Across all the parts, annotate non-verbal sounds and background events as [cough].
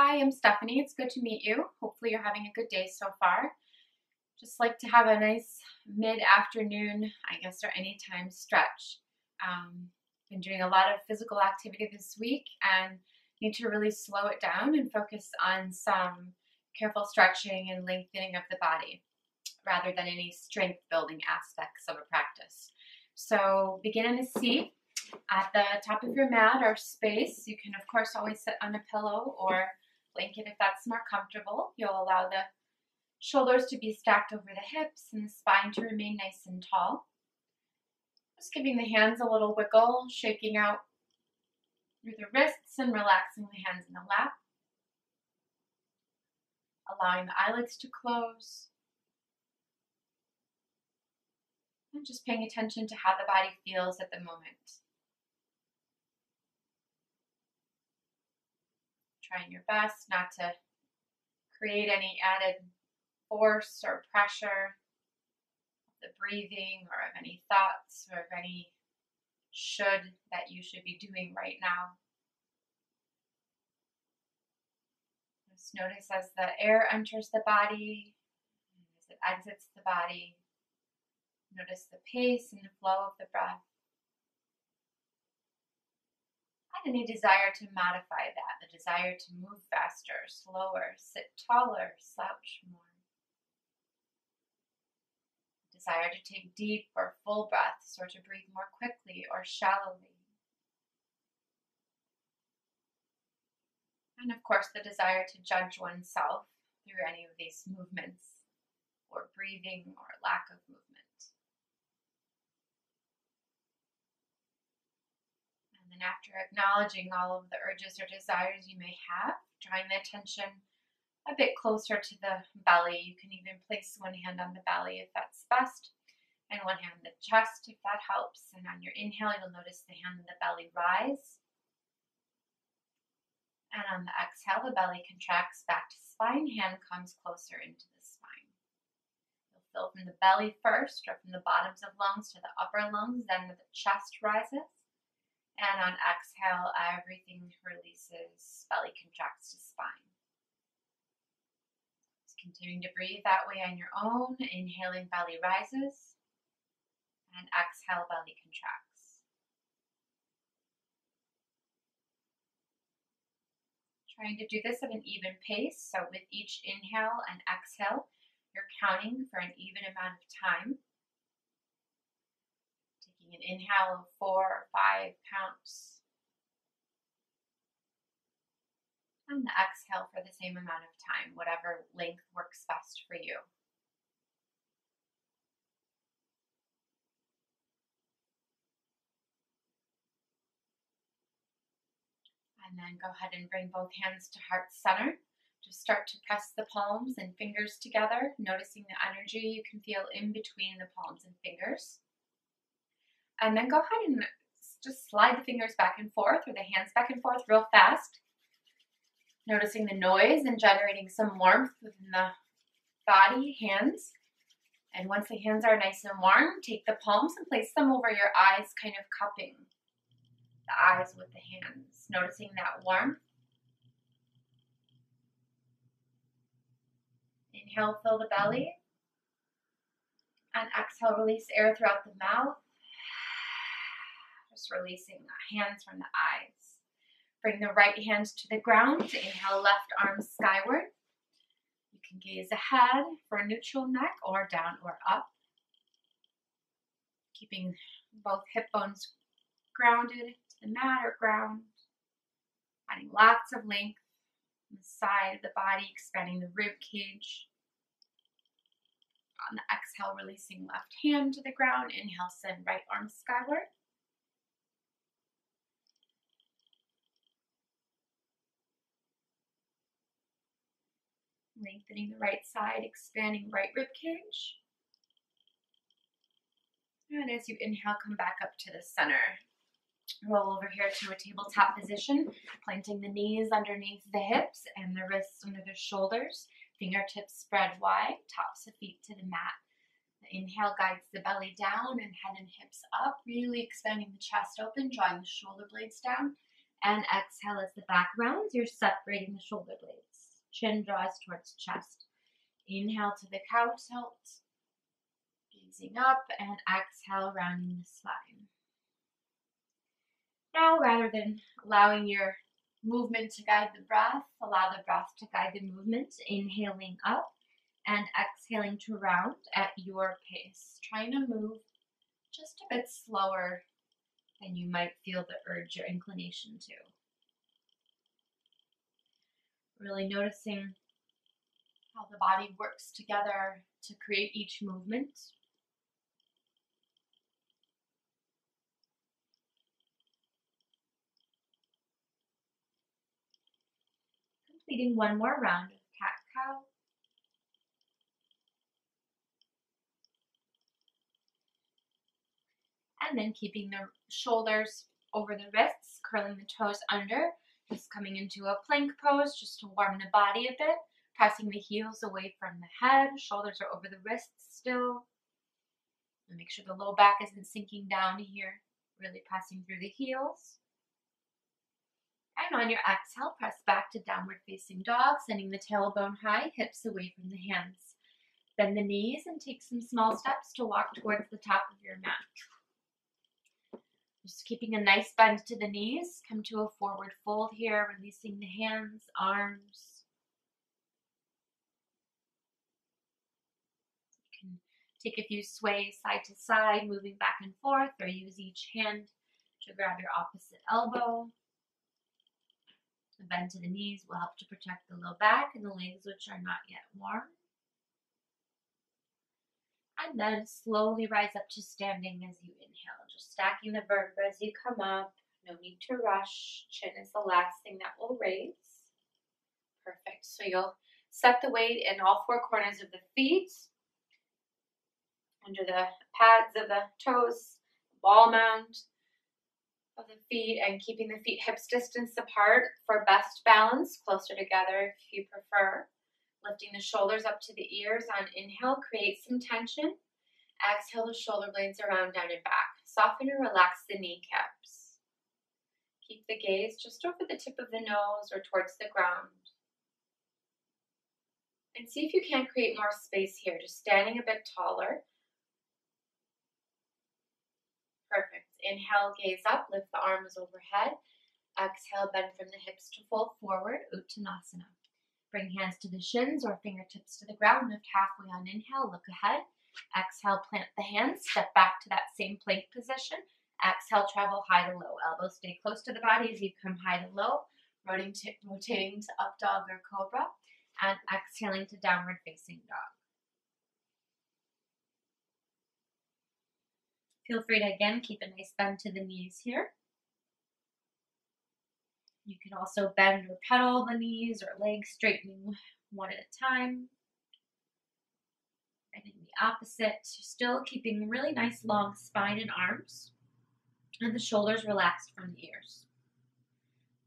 Hi, I'm Stephanie. It's good to meet you. Hopefully, you're having a good day so far. Just like to have a nice mid afternoon, I guess, or anytime stretch. Um, been doing a lot of physical activity this week and need to really slow it down and focus on some careful stretching and lengthening of the body rather than any strength building aspects of a practice. So begin in a seat at the top of your mat or space. You can, of course, always sit on a pillow or blanket if that's more comfortable. You'll allow the shoulders to be stacked over the hips and the spine to remain nice and tall. Just giving the hands a little wiggle, shaking out through the wrists and relaxing the hands in the lap. Allowing the eyelids to close. And just paying attention to how the body feels at the moment. Trying your best not to create any added force or pressure of the breathing or of any thoughts or of any should that you should be doing right now. Just notice as the air enters the body, as it exits the body, notice the pace and the flow of the breath. And any desire to modify that, the desire to move faster, slower, sit taller, slouch more. Desire to take deep or full breaths or to breathe more quickly or shallowly. And of course, the desire to judge oneself through any of these movements or breathing or lack of movement. And after acknowledging all of the urges or desires you may have, drawing the attention a bit closer to the belly. You can even place one hand on the belly if that's best, and one hand on the chest if that helps. And on your inhale, you'll notice the hand and the belly rise. And on the exhale, the belly contracts back to spine, hand comes closer into the spine. You'll feel from the belly first, or from the bottoms of lungs to the upper lungs, then the chest rises. And on exhale, everything releases, belly contracts to spine. Just continuing to breathe that way on your own. Inhaling, belly rises. And exhale, belly contracts. Trying to do this at an even pace. So with each inhale and exhale, you're counting for an even amount of time taking an inhale of four or five counts. And the exhale for the same amount of time, whatever length works best for you. And then go ahead and bring both hands to heart center. Just start to press the palms and fingers together, noticing the energy you can feel in between the palms and fingers. And then go ahead and just slide the fingers back and forth or the hands back and forth real fast. Noticing the noise and generating some warmth within the body, hands. And once the hands are nice and warm, take the palms and place them over your eyes, kind of cupping the eyes with the hands. Noticing that warmth. Inhale, fill the belly. And exhale, release air throughout the mouth just releasing the hands from the eyes. Bring the right hand to the ground. Inhale, left arm skyward. You can gaze ahead for a neutral neck or down or up. Keeping both hip bones grounded to the mat or ground. Adding lots of length on the side of the body, expanding the rib cage. On the exhale, releasing left hand to the ground. Inhale, send right arm skyward. Lengthening the right side, expanding right rib cage. And as you inhale, come back up to the center. Roll over here to a tabletop position, planting the knees underneath the hips and the wrists under the shoulders. Fingertips spread wide, tops of feet to the mat. The inhale guides the belly down and head and hips up, really expanding the chest open, drawing the shoulder blades down. And exhale as the back rounds, you're separating the shoulder blades. Chin draws towards chest. Inhale to the cow tilt, gazing up, and exhale, rounding the spine. Now, rather than allowing your movement to guide the breath, allow the breath to guide the movement, inhaling up and exhaling to round at your pace. Trying to move just a bit slower than you might feel the urge or inclination to. Really noticing how the body works together to create each movement. Completing one more round of cat cow. And then keeping the shoulders over the wrists, curling the toes under, just coming into a plank pose just to warm the body a bit, pressing the heels away from the head, shoulders are over the wrists still. And make sure the low back isn't sinking down here, really pressing through the heels. And on your exhale, press back to downward facing dog, sending the tailbone high, hips away from the hands. Bend the knees and take some small steps to walk towards the top of your mat. Just keeping a nice bend to the knees. Come to a forward fold here, releasing the hands, arms. You can take a few sways side to side, moving back and forth, or use each hand to grab your opposite elbow. The bend to the knees will help to protect the low back and the legs which are not yet warm. And then slowly rise up to standing as you inhale. Just stacking the vertebrae as you come up. No need to rush. Chin is the last thing that will raise. Perfect. So you'll set the weight in all four corners of the feet, under the pads of the toes, ball mound of the feet, and keeping the feet hips distance apart for best balance, closer together if you prefer. Lifting the shoulders up to the ears on inhale, create some tension. Exhale the shoulder blades around, down and back. Soften and relax the kneecaps. Keep the gaze just over the tip of the nose or towards the ground. And see if you can create more space here, just standing a bit taller. Perfect. Inhale, gaze up, lift the arms overhead. Exhale, bend from the hips to fold forward, Uttanasana. Bring hands to the shins or fingertips to the ground. Lift halfway on inhale, look ahead. Exhale, plant the hands, step back to that same plank position. Exhale, travel high to low. Elbows stay close to the body as you come high to low. Rotating, rotating to up dog or cobra. And exhaling to downward facing dog. Feel free to again keep a nice bend to the knees here. You can also bend or pedal the knees or legs, straightening one at a time. And in the opposite, still keeping really nice long spine and arms. And the shoulders relaxed from the ears.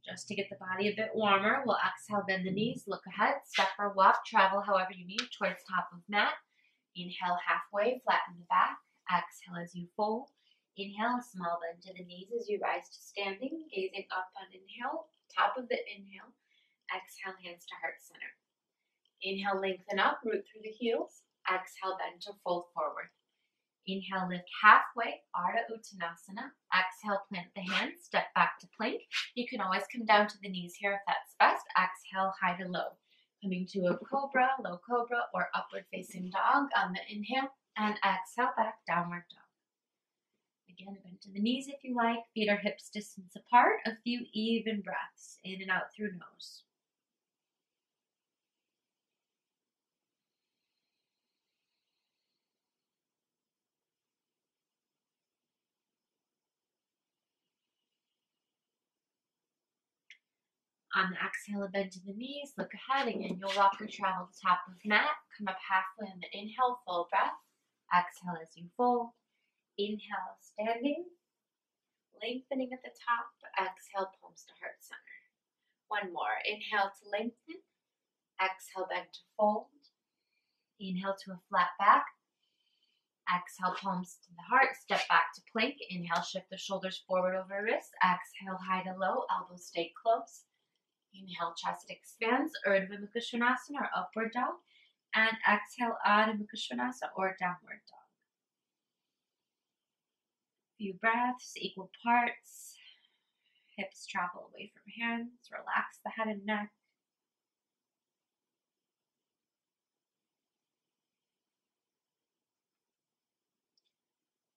Just to get the body a bit warmer, we'll exhale, bend the knees, look ahead, step or walk, travel however you need towards top of mat. Inhale halfway, flatten the back. Exhale as you fold. Inhale, small bend to the knees as you rise to standing, gazing up on inhale, top of the inhale. Exhale, hands to heart center. Inhale, lengthen up, root through the heels. Exhale, bend to fold forward. Inhale, lift halfway, Ardha Uttanasana. Exhale, plant the hands, step back to plank. You can always come down to the knees here if that's best. Exhale, high to low. Coming to a cobra, low cobra, or upward facing dog on the inhale. And exhale, back, downward dog. Again, bend to the knees if you like. Feet are hips distance apart. A few even breaths in and out through nose. On the exhale, bend to the knees, look ahead. Again, you'll walk or travel to top of mat. Come up halfway on the inhale, full breath. Exhale as you fold. Inhale, standing. Lengthening at the top. Exhale, palms to heart center. One more. Inhale to lengthen. Exhale, bend to fold. Inhale to a flat back. Exhale, palms to the heart. Step back to plank. Inhale, shift the shoulders forward over wrists. Exhale, high to low. Elbows stay close. Inhale, chest expands. Urdhva Mukha Svanasana or upward dog. And exhale, Adho Mukha Svanasana or downward dog. Few breaths, equal parts. Hips travel away from hands. Relax the head and neck.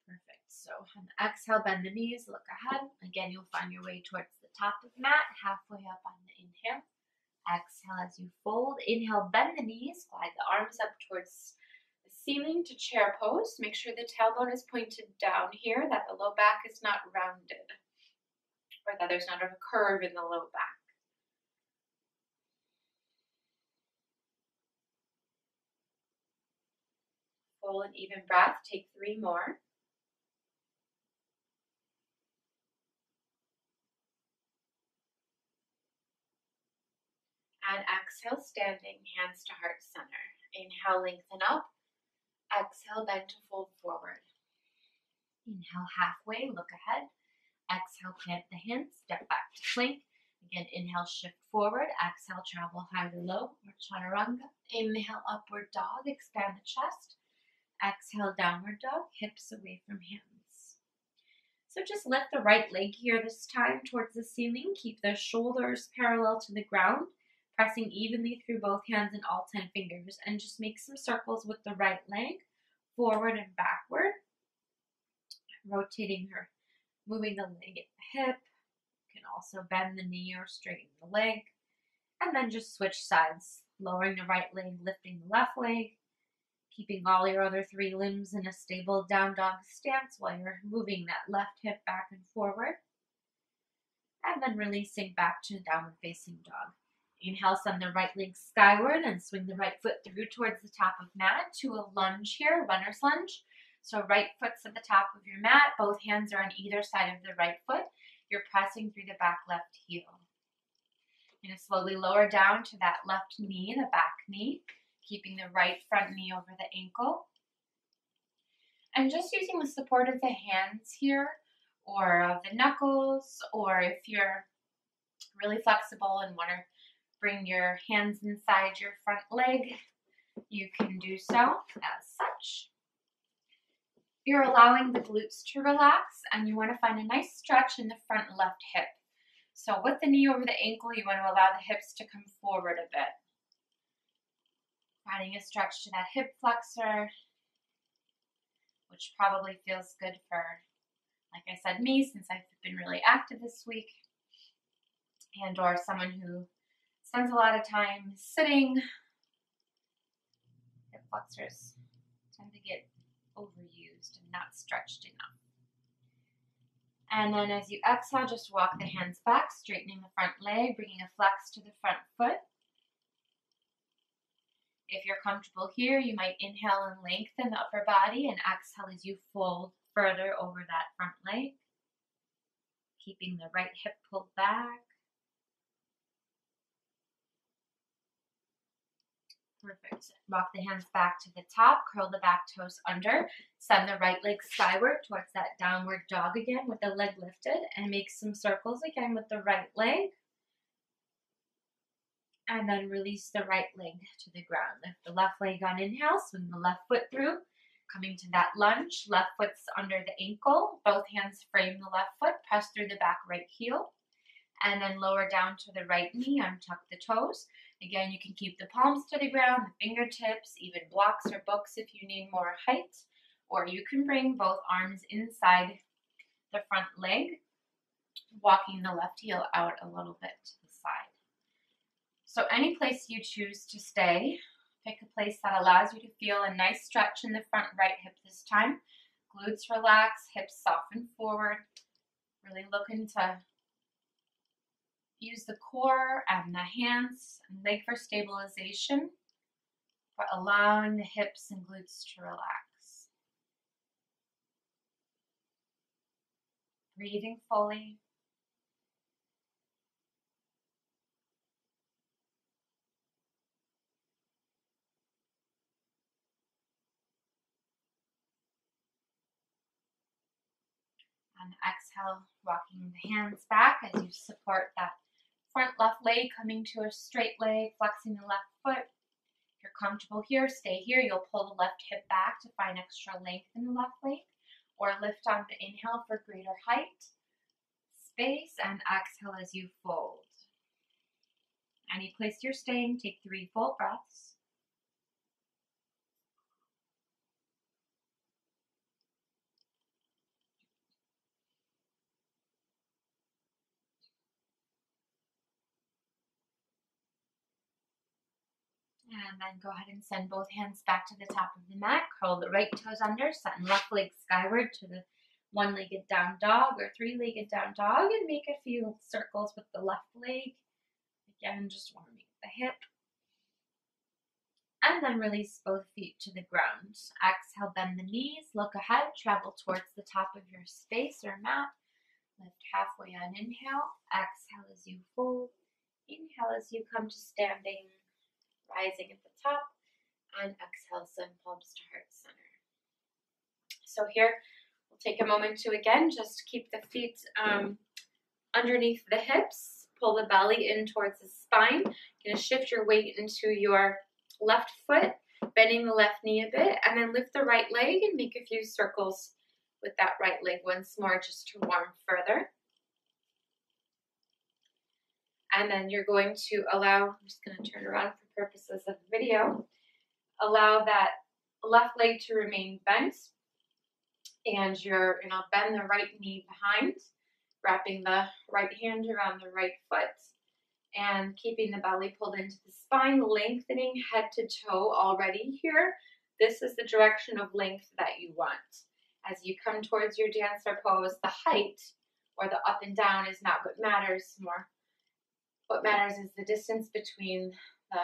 Perfect. So on the exhale, bend the knees, look ahead. Again, you'll find your way towards the top of the mat, halfway up on the inhale. Exhale as you fold. Inhale, bend the knees, glide the arms up towards ceiling to chair pose. Make sure the tailbone is pointed down here, that the low back is not rounded, or that there's not a curve in the low back. Full and even breath. Take three more. And exhale, standing, hands to heart center. Inhale, lengthen up. Exhale, bend to fold forward. Inhale, halfway, look ahead. Exhale, plant the hands, step back to plank. Again, inhale, shift forward. Exhale, travel high to low, or chaturanga. Inhale, upward dog, expand the chest. Exhale, downward dog, hips away from hands. So just lift the right leg here this time towards the ceiling. Keep the shoulders parallel to the ground pressing evenly through both hands and all 10 fingers. And just make some circles with the right leg, forward and backward. Rotating her, moving the leg at the hip. You can also bend the knee or straighten the leg. And then just switch sides, lowering the right leg, lifting the left leg. Keeping all your other three limbs in a stable down dog stance while you're moving that left hip back and forward. And then releasing back to downward facing dog. Inhale, send the right leg skyward and swing the right foot through towards the top of mat to a lunge here, runner's lunge. So right foot's at the top of your mat, both hands are on either side of the right foot. You're pressing through the back left heel. You're to slowly lower down to that left knee, the back knee, keeping the right front knee over the ankle. And just using the support of the hands here, or of the knuckles, or if you're really flexible and want to bring your hands inside your front leg, you can do so as such. You're allowing the glutes to relax and you want to find a nice stretch in the front left hip. So with the knee over the ankle, you want to allow the hips to come forward a bit. Finding a stretch to that hip flexor, which probably feels good for, like I said, me, since I've been really active this week, and or someone who spends a lot of time sitting. Hip flexors tend to get overused and not stretched enough. And then as you exhale, just walk the hands back, straightening the front leg, bringing a flex to the front foot. If you're comfortable here, you might inhale and lengthen the upper body and exhale as you fold further over that front leg. Keeping the right hip pulled back. Perfect. Walk the hands back to the top, curl the back toes under, send the right leg skyward towards that downward dog again with the leg lifted, and make some circles again with the right leg. And then release the right leg to the ground. Lift the left leg on inhale, swing the left foot through, coming to that lunge. Left foot's under the ankle, both hands frame the left foot, press through the back right heel, and then lower down to the right knee, untuck the toes. Again, you can keep the palms to the ground, the fingertips, even blocks or books if you need more height, or you can bring both arms inside the front leg, walking the left heel out a little bit to the side. So any place you choose to stay, pick a place that allows you to feel a nice stretch in the front right hip this time. Glutes relax, hips soften forward. Really looking to Use the core and the hands and leg for stabilization, but allowing the hips and glutes to relax. Breathing fully. And exhale, rocking the hands back as you support that front left leg coming to a straight leg, flexing the left foot. If you're comfortable here, stay here. You'll pull the left hip back to find extra length in the left leg or lift on the inhale for greater height, space, and exhale as you fold. Any place you're staying, take three full breaths. And then go ahead and send both hands back to the top of the mat. Curl the right toes under, send left leg skyward to the one-legged down dog or three-legged down dog and make a few circles with the left leg. Again, just warming the hip. And then release both feet to the ground. Exhale, bend the knees, look ahead, travel towards the top of your space or mat. Lift halfway on inhale. Exhale as you fold. Inhale as you come to standing rising at the top, and exhale, sun palms to heart center. So here, we'll take a moment to again just keep the feet um, underneath the hips, pull the belly in towards the spine. You're gonna shift your weight into your left foot, bending the left knee a bit, and then lift the right leg and make a few circles with that right leg once more just to warm further. And then you're going to allow, I'm just going to turn around for purposes of the video, allow that left leg to remain bent. And you're going to bend the right knee behind, wrapping the right hand around the right foot, and keeping the belly pulled into the spine, lengthening head to toe already here. This is the direction of length that you want. As you come towards your dancer pose, the height or the up and down is not what matters more what matters is the distance between the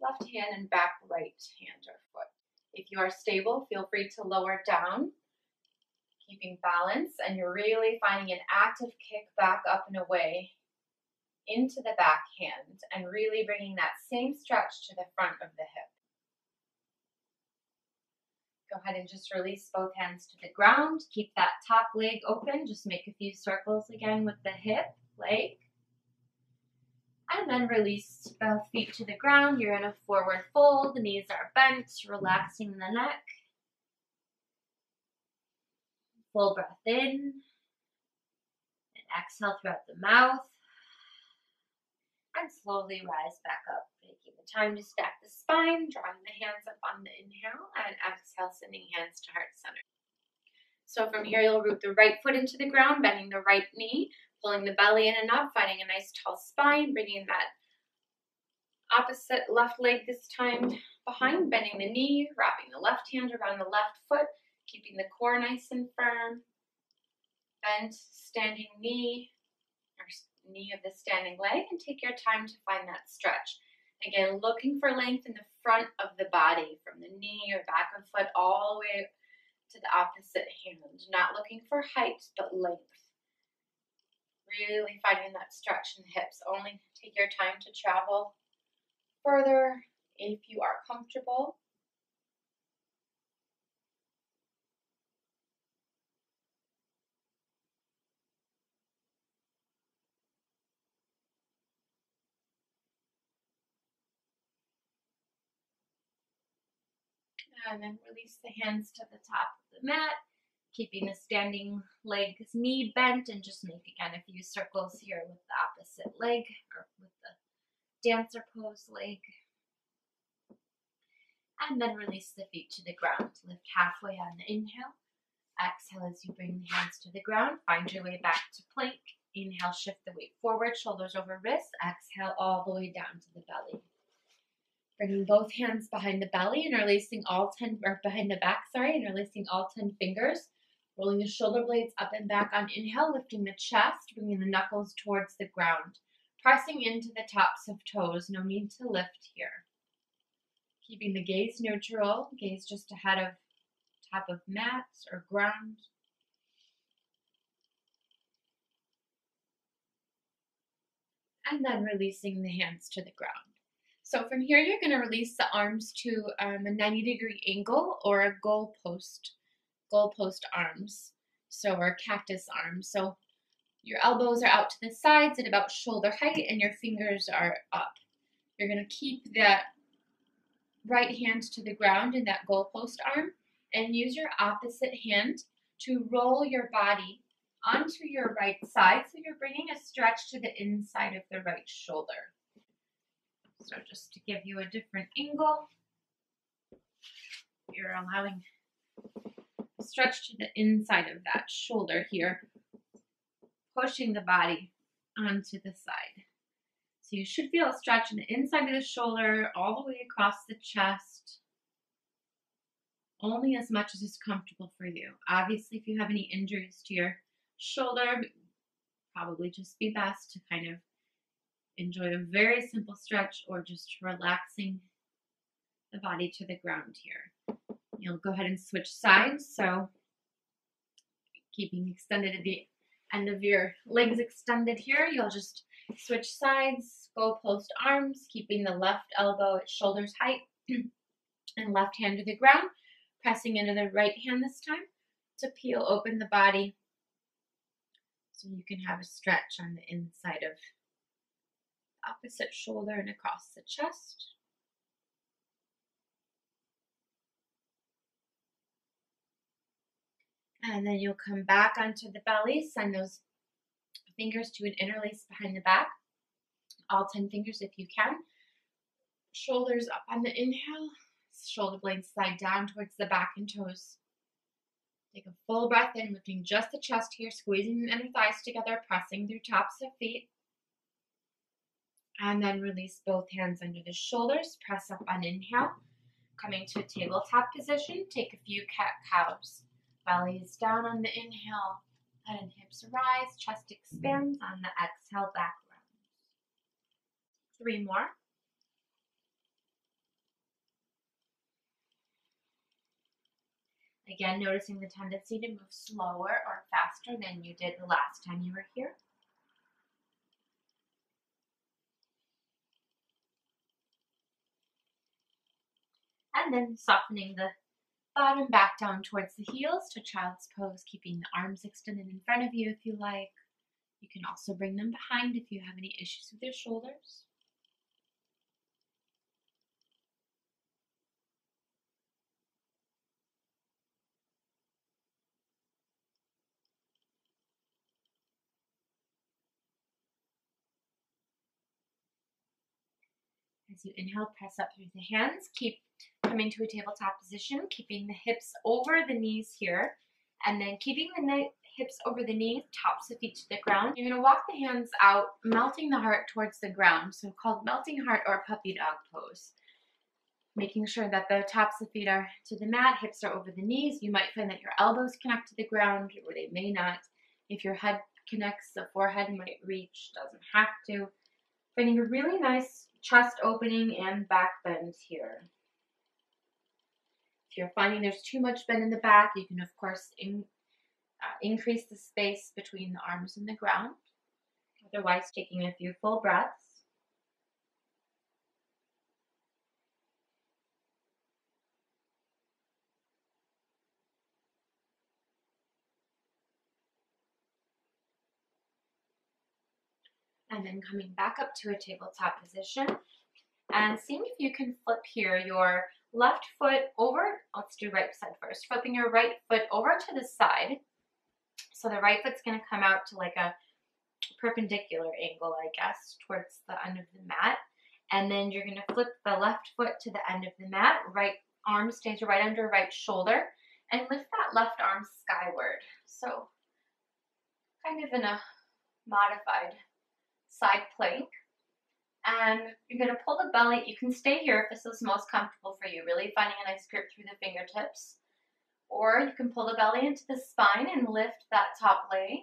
left hand and back right hand or foot. If you are stable, feel free to lower down, keeping balance, and you're really finding an active kick back up and away into the back hand and really bringing that same stretch to the front of the hip. Go ahead and just release both hands to the ground. Keep that top leg open. Just make a few circles again with the hip, leg. And then release both feet to the ground. You're in a forward fold. The knees are bent, relaxing the neck. Full breath in. And exhale throughout the mouth. And slowly rise back up. Taking the time to stack the spine, drawing the hands up on the inhale, and exhale, sending hands to heart center. So from here, you'll root the right foot into the ground, bending the right knee, pulling the belly in and up, finding a nice tall spine, bringing that opposite left leg this time behind, bending the knee, wrapping the left hand around the left foot, keeping the core nice and firm. Bend standing knee, or knee of the standing leg, and take your time to find that stretch. Again, looking for length in the front of the body, from the knee or back of foot all the way to the opposite hand. Not looking for height, but length. Really finding that stretch in the hips. Only take your time to travel further if you are comfortable. And then release the hands to the top of the mat keeping the standing leg's knee bent and just make again a few circles here with the opposite leg or with the dancer pose leg. And then release the feet to the ground. Lift halfway on the inhale. Exhale as you bring the hands to the ground. Find your way back to plank. Inhale, shift the weight forward, shoulders over wrists. Exhale all the way down to the belly. Bringing both hands behind the belly and releasing all 10, or behind the back, sorry, and releasing all 10 fingers Rolling the shoulder blades up and back on inhale, lifting the chest, bringing the knuckles towards the ground. Pressing into the tops of toes, no need to lift here. Keeping the gaze neutral, gaze just ahead of top of mats or ground. And then releasing the hands to the ground. So from here, you're going to release the arms to um, a 90 degree angle or a goal post goalpost arms. So, or cactus arms. So, your elbows are out to the sides at about shoulder height and your fingers are up. You're going to keep that right hand to the ground in that goalpost arm and use your opposite hand to roll your body onto your right side. So you're bringing a stretch to the inside of the right shoulder. So just to give you a different angle, you're allowing stretch to the inside of that shoulder here, pushing the body onto the side. So you should feel a stretch in the inside of the shoulder, all the way across the chest, only as much as is comfortable for you. Obviously, if you have any injuries to your shoulder, probably just be best to kind of enjoy a very simple stretch or just relaxing the body to the ground here. You'll go ahead and switch sides. So keeping extended at the end of your legs extended here, you'll just switch sides, goalpost arms, keeping the left elbow at shoulder's height [clears throat] and left hand to the ground, pressing into the right hand this time to peel open the body so you can have a stretch on the inside of opposite shoulder and across the chest. And then you'll come back onto the belly, send those fingers to an interlace behind the back. All 10 fingers if you can. Shoulders up on the inhale, shoulder blades slide down towards the back and toes. Take a full breath in, lifting just the chest here, squeezing the inner thighs together, pressing through tops of feet. And then release both hands under the shoulders, press up on inhale. Coming to a tabletop position, take a few cat cows. Belly is down on the inhale, head and hips rise, chest expands on the exhale, back round. Three more. Again, noticing the tendency to move slower or faster than you did the last time you were here. And then softening the bottom back down towards the heels to child's pose, keeping the arms extended in front of you if you like. You can also bring them behind if you have any issues with your shoulders. As you inhale, press up through the hands. Keep coming to a tabletop position, keeping the hips over the knees here. And then keeping the hips over the knees, tops of feet to the ground. You're to walk the hands out, melting the heart towards the ground. So called melting heart or puppy dog pose. Making sure that the tops of feet are to the mat, hips are over the knees. You might find that your elbows connect to the ground or they may not. If your head connects, the forehead might reach, doesn't have to. Finding a really nice chest opening and back bend here. You're finding there's too much bend in the back, you can of course in, uh, increase the space between the arms and the ground. Otherwise, taking a few full breaths. and then coming back up to a tabletop position and seeing if you can flip here your left foot over, let's do right side first, flipping your right foot over to the side. So the right foot's gonna come out to like a perpendicular angle, I guess, towards the end of the mat. And then you're gonna flip the left foot to the end of the mat, right arm stays right under right shoulder, and lift that left arm skyward. So kind of in a modified side plank. And you're going to pull the belly. You can stay here if this is most comfortable for you, really finding a nice grip through the fingertips. Or you can pull the belly into the spine and lift that top leg.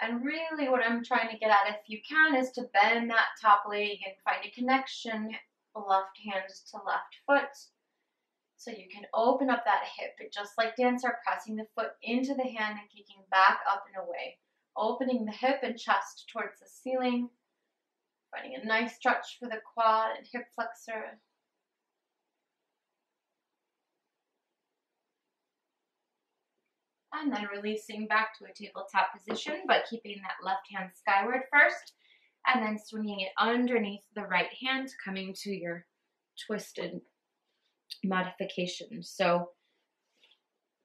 And really what I'm trying to get at, if you can, is to bend that top leg and find a connection, left hand to left foot. So you can open up that hip, just like dancer, pressing the foot into the hand and kicking back up and away. Opening the hip and chest towards the ceiling. Finding a nice stretch for the quad and hip flexor. And then releasing back to a tabletop position, but keeping that left hand skyward first. And then swinging it underneath the right hand, coming to your twisted modification. So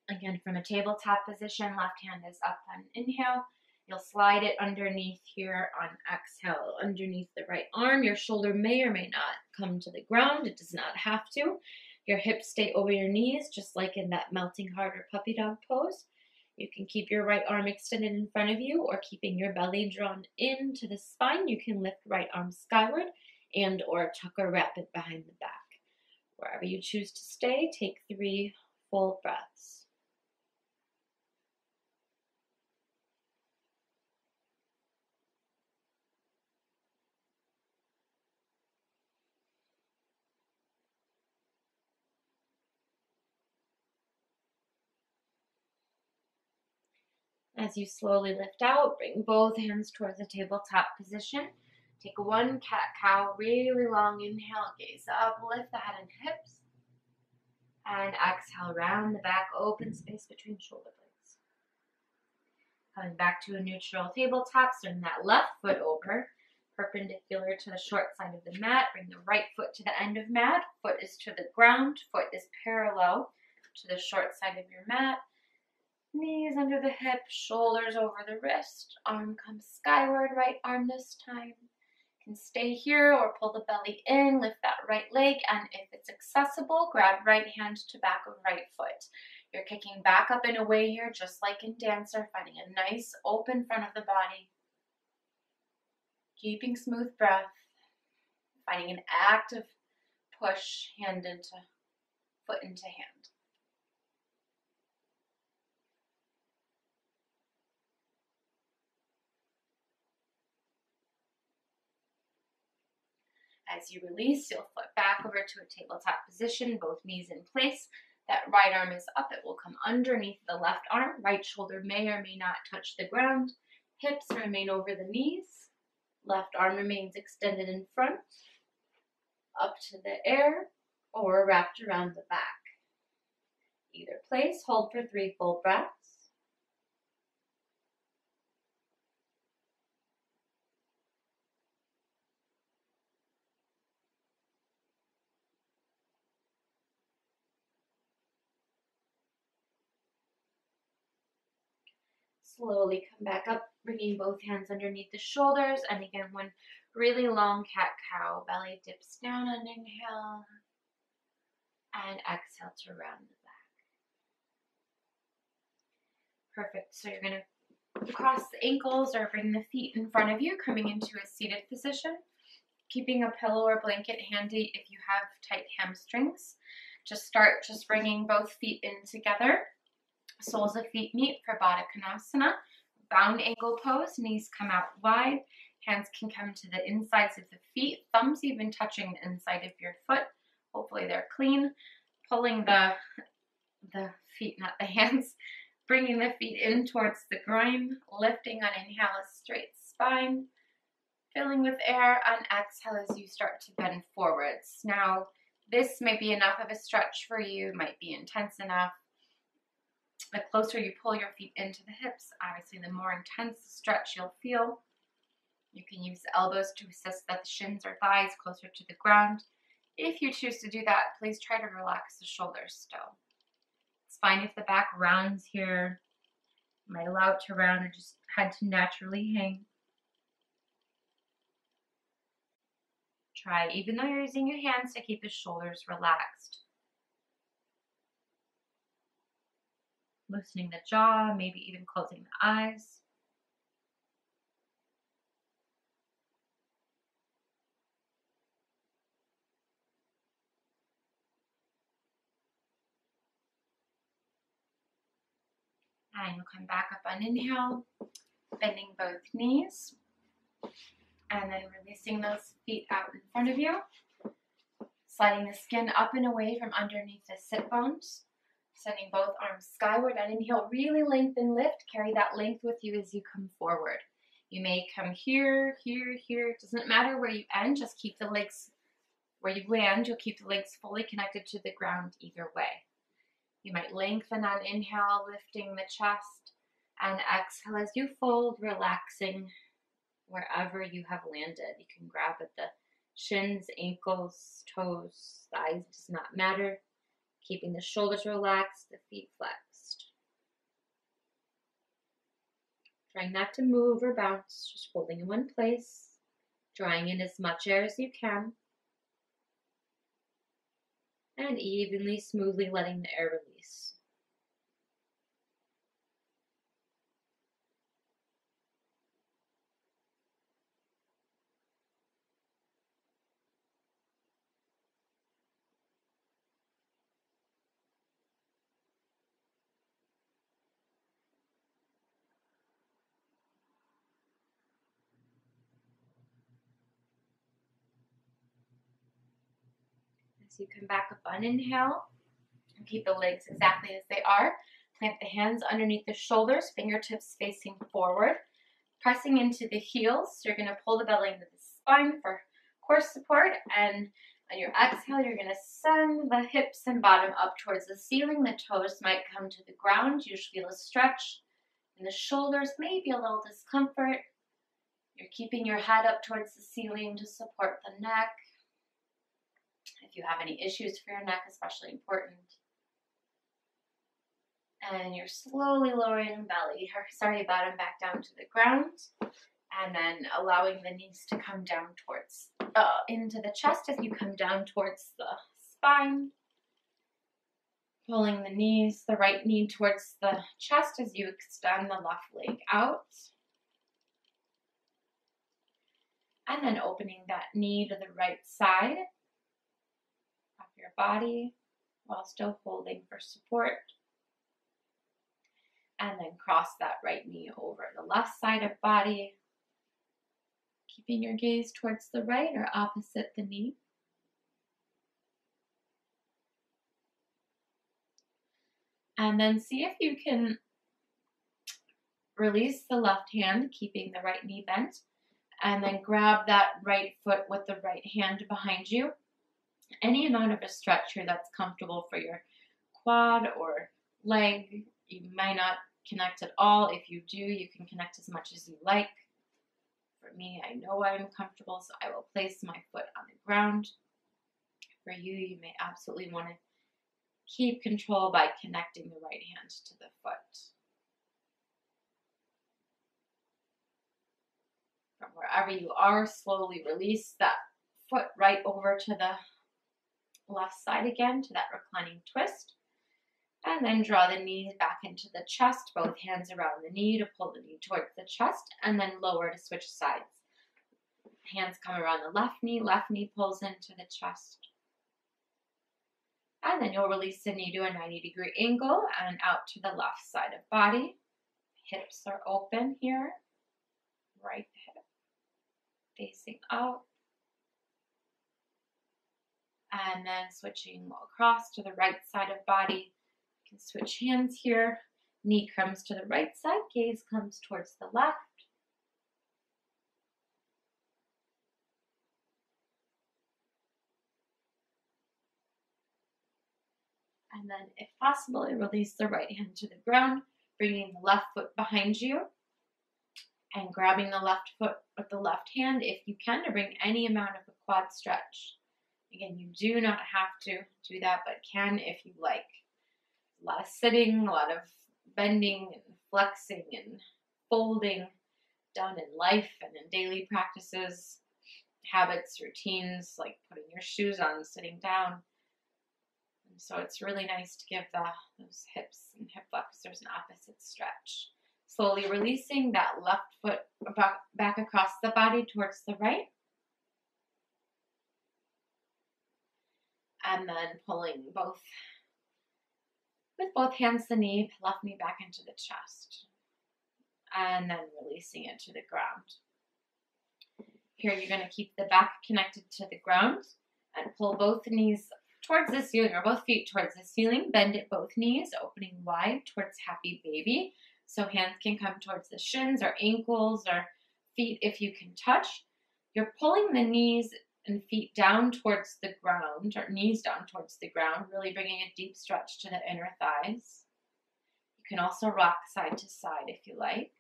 again, from a tabletop position, left hand is up on inhale. You'll slide it underneath here on exhale, underneath the right arm. Your shoulder may or may not come to the ground. It does not have to. Your hips stay over your knees, just like in that melting heart or puppy dog pose. You can keep your right arm extended in front of you or keeping your belly drawn into the spine. You can lift right arm skyward and or tuck or wrap it behind the back. Wherever you choose to stay, take three full breaths. As you slowly lift out, bring both hands towards the tabletop position. Take one cat cow, really long inhale, gaze up, lift the head and hips. And exhale, round the back, open space between shoulder blades. Coming back to a neutral tabletop, turn that left foot over, perpendicular to the short side of the mat. Bring the right foot to the end of mat. Foot is to the ground, foot is parallel to the short side of your mat. Knees under the hip, shoulders over the wrist. Arm comes skyward, right arm this time. Can stay here or pull the belly in, lift that right leg, and if it's accessible, grab right hand to back of right foot. You're kicking back up and away here, just like in dancer, finding a nice open front of the body. Keeping smooth breath, finding an active push, hand into foot into hand. As you release, you'll flip back over to a tabletop position, both knees in place. That right arm is up. It will come underneath the left arm. Right shoulder may or may not touch the ground. Hips remain over the knees. Left arm remains extended in front, up to the air, or wrapped around the back. Either place, hold for three full breaths. Slowly come back up, bringing both hands underneath the shoulders. And again, one really long cat-cow. Belly dips down on inhale. And exhale to round the back. Perfect. So you're going to cross the ankles or bring the feet in front of you, coming into a seated position. Keeping a pillow or blanket handy if you have tight hamstrings. Just start just bringing both feet in together Soles of feet meet for Baddha Konasana. Bound ankle pose, knees come out wide. Hands can come to the insides of the feet, thumbs even touching the inside of your foot. Hopefully they're clean. Pulling the, the feet, not the [laughs] hands. Bringing the feet in towards the groin. Lifting on inhale, a straight spine. Filling with air on exhale as you start to bend forwards. Now, this may be enough of a stretch for you, might be intense enough the closer you pull your feet into the hips, obviously the more intense the stretch you'll feel. You can use the elbows to assist that the shins or thighs closer to the ground. If you choose to do that, please try to relax the shoulders still. It's fine if the back rounds here. You might allow it to round or just head to naturally hang. Try, even though you're using your hands, to keep the shoulders relaxed. Loosening the jaw, maybe even closing the eyes. And you'll come back up on inhale, bending both knees, and then releasing those feet out in front of you, sliding the skin up and away from underneath the sit bones. Sending both arms skyward and inhale, really lengthen, lift. Carry that length with you as you come forward. You may come here, here, here. It doesn't matter where you end, just keep the legs where you land. You'll keep the legs fully connected to the ground either way. You might lengthen on inhale, lifting the chest, and exhale as you fold, relaxing wherever you have landed. You can grab at the shins, ankles, toes, thighs, does not matter. Keeping the shoulders relaxed, the feet flexed. Trying not to move or bounce, just holding in one place, drawing in as much air as you can, and evenly, smoothly letting the air release. As you come back up on inhale, keep the legs exactly as they are. Plant the hands underneath the shoulders, fingertips facing forward. Pressing into the heels, you're going to pull the belly into the spine for core support. And on your exhale, you're going to send the hips and bottom up towards the ceiling. The toes might come to the ground. You should feel a stretch in the shoulders, maybe a little discomfort. You're keeping your head up towards the ceiling to support the neck. If you have any issues for your neck, especially important. And you're slowly lowering belly, or sorry, bottom back down to the ground. And then allowing the knees to come down towards, uh, into the chest as you come down towards the spine. Pulling the knees, the right knee towards the chest as you extend the left leg out. And then opening that knee to the right side body while still holding for support. And then cross that right knee over the left side of body, keeping your gaze towards the right or opposite the knee. And then see if you can release the left hand, keeping the right knee bent, and then grab that right foot with the right hand behind you any amount of a stretch here that's comfortable for your quad or leg. You might not connect at all. If you do, you can connect as much as you like. For me, I know I'm comfortable, so I will place my foot on the ground. For you, you may absolutely want to keep control by connecting the right hand to the foot. From wherever you are, slowly release that foot right over to the left side again to that reclining twist. And then draw the knees back into the chest, both hands around the knee to pull the knee towards the chest, and then lower to switch sides. Hands come around the left knee, left knee pulls into the chest. And then you'll release the knee to a 90 degree angle and out to the left side of body. Hips are open here. Right hip facing up and then switching across to the right side of body. You can switch hands here. Knee comes to the right side, gaze comes towards the left. And then, if possible, release the right hand to the ground, bringing the left foot behind you and grabbing the left foot with the left hand if you can to bring any amount of a quad stretch. Again, you do not have to do that, but can if you like. A lot of sitting, a lot of bending and flexing and folding done in life and in daily practices, habits, routines, like putting your shoes on, sitting down. And so it's really nice to give the, those hips and hip flexors an opposite stretch. Slowly releasing that left foot back, back across the body towards the right. And then pulling both with both hands the knee, left knee back into the chest, and then releasing it to the ground. Here you're going to keep the back connected to the ground and pull both knees towards the ceiling or both feet towards the ceiling. Bend at both knees, opening wide towards happy baby. So hands can come towards the shins or ankles or feet if you can touch. You're pulling the knees and feet down towards the ground, or knees down towards the ground, really bringing a deep stretch to the inner thighs. You can also rock side to side if you like.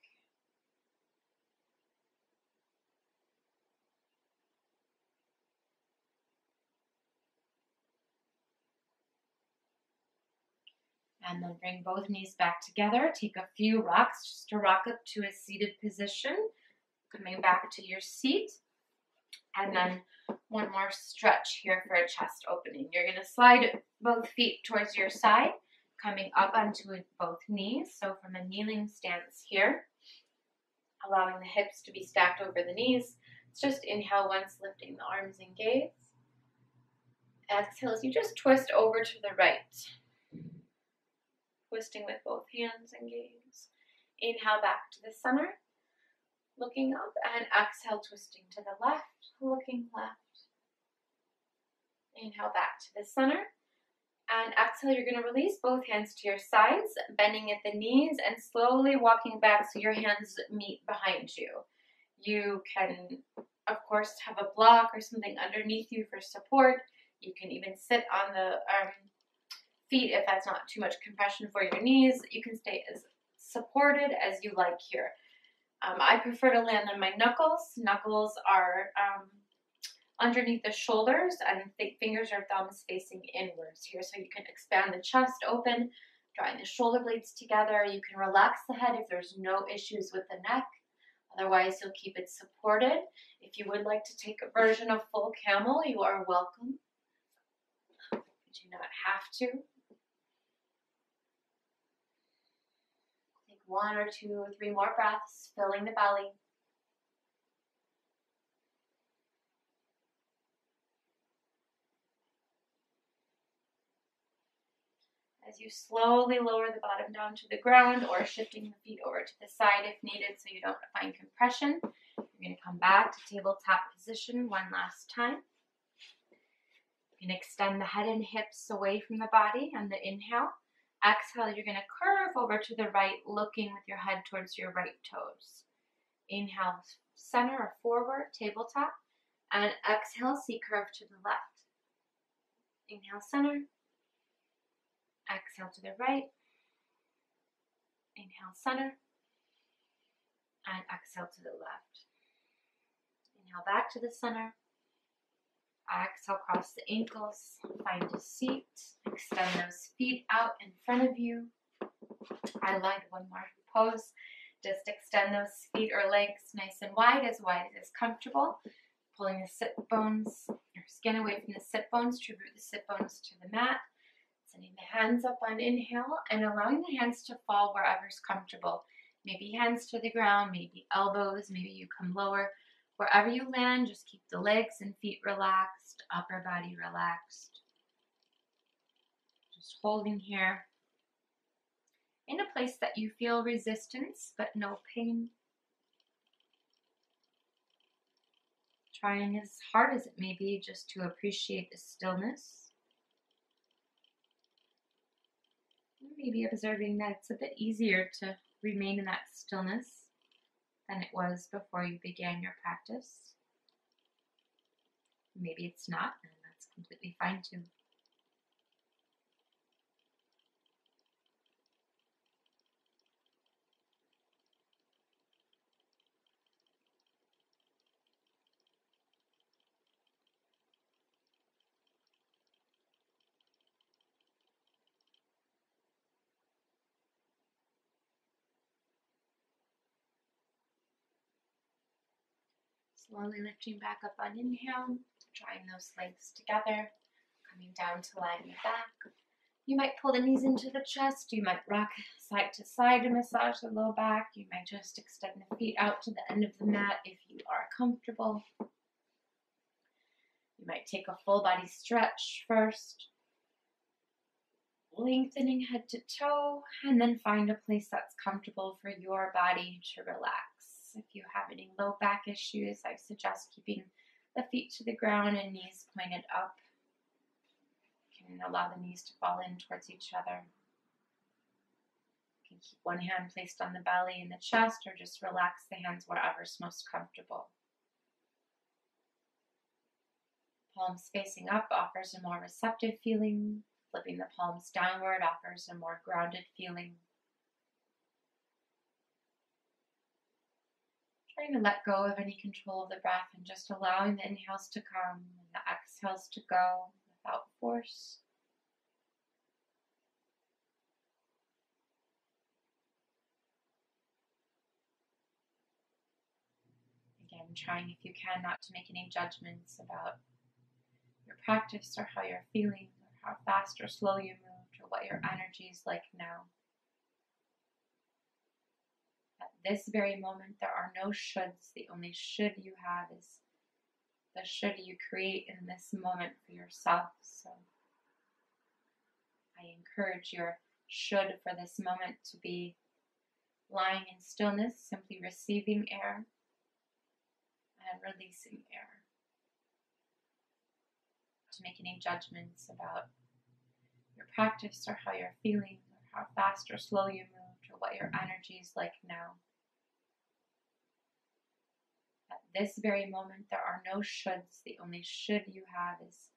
And then bring both knees back together. Take a few rocks just to rock up to a seated position. Coming back to your seat. And then one more stretch here for a chest opening. You're going to slide both feet towards your side, coming up onto both knees. So from a kneeling stance here, allowing the hips to be stacked over the knees. It's just inhale once, lifting the arms and gaze. Exhale as you just twist over to the right. Twisting with both hands and gaze. Inhale back to the center looking up, and exhale, twisting to the left, looking left. Inhale back to the center. And exhale, you're going to release both hands to your sides, bending at the knees and slowly walking back so your hands meet behind you. You can, of course, have a block or something underneath you for support. You can even sit on the um, feet if that's not too much compression for your knees. You can stay as supported as you like here. Um, I prefer to land on my knuckles. Knuckles are um, underneath the shoulders and fingers or thumbs facing inwards here so you can expand the chest open, drawing the shoulder blades together. You can relax the head if there's no issues with the neck. Otherwise, you'll keep it supported. If you would like to take a version of full camel, you are welcome. You do not have to. One or two or three more breaths, filling the belly. As you slowly lower the bottom down to the ground or shifting the feet over to the side if needed so you don't find compression, you're going to come back to tabletop position one last time. You can extend the head and hips away from the body on the inhale. Exhale, you're going to curve over to the right, looking with your head towards your right toes. Inhale, center or forward, tabletop. And exhale, C curve to the left. Inhale, center. Exhale to the right. Inhale, center. And exhale to the left. Inhale back to the center. Exhale, cross the ankles, find a seat, extend those feet out in front of you. I like one more pose. Just extend those feet or legs nice and wide, as wide as comfortable. Pulling the sit bones, your skin away from the sit bones to root the sit bones to the mat. Sending the hands up on inhale and allowing the hands to fall wherever's comfortable. Maybe hands to the ground, maybe elbows, maybe you come lower. Wherever you land, just keep the legs and feet relaxed, upper body relaxed. Just holding here in a place that you feel resistance but no pain. Trying as hard as it may be just to appreciate the stillness. Maybe observing that it's a bit easier to remain in that stillness than it was before you began your practice. Maybe it's not, and that's completely fine too. Slowly lifting back up on inhale, drawing those legs together, coming down to lie on the back. You might pull the knees into the chest. You might rock side to side to massage the low back. You might just extend the feet out to the end of the mat if you are comfortable. You might take a full body stretch first, lengthening head to toe, and then find a place that's comfortable for your body to relax. If you have any low back issues, I suggest keeping the feet to the ground and knees pointed up. You can allow the knees to fall in towards each other. You can keep one hand placed on the belly and the chest or just relax the hands wherever's most comfortable. Palms facing up offers a more receptive feeling. Flipping the palms downward offers a more grounded feeling. To let go of any control of the breath and just allowing the inhales to come and the exhales to go without force. Again, trying if you can not to make any judgments about your practice or how you're feeling or how fast or slow you moved or what your energy is like now. At this very moment, there are no shoulds. The only should you have is the should you create in this moment for yourself. So I encourage your should for this moment to be lying in stillness, simply receiving air and releasing air. To make any judgments about your practice or how you're feeling or how fast or slow you moved or what your energy is like now. At this very moment, there are no shoulds. The only should you have is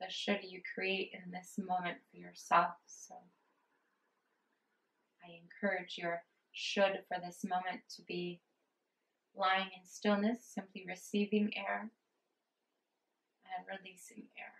the should you create in this moment for yourself. So I encourage your should for this moment to be lying in stillness, simply receiving air and releasing air.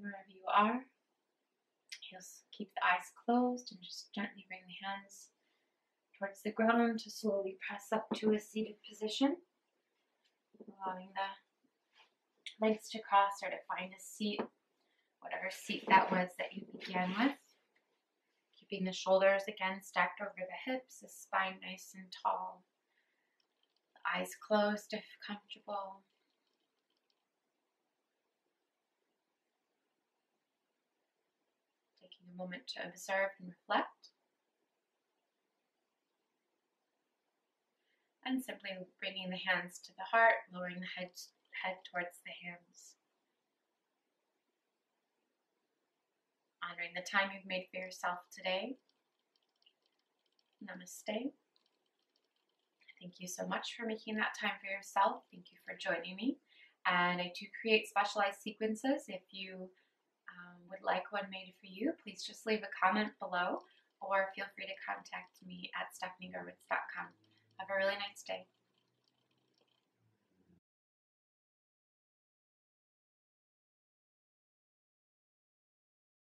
Wherever you are. You'll keep the eyes closed and just gently bring the hands towards the ground to slowly press up to a seated position, allowing the legs to cross or to find a seat, whatever seat that was that you began with. Keeping the shoulders again stacked over the hips, the spine nice and tall, the eyes closed if comfortable. Moment to observe and reflect. And simply bringing the hands to the heart, lowering the head, head towards the hands. Honoring the time you've made for yourself today. Namaste. Thank you so much for making that time for yourself. Thank you for joining me. And I do create specialized sequences if you would like one made for you, please just leave a comment below or feel free to contact me at stephaniegurwitz.com. Have a really nice day.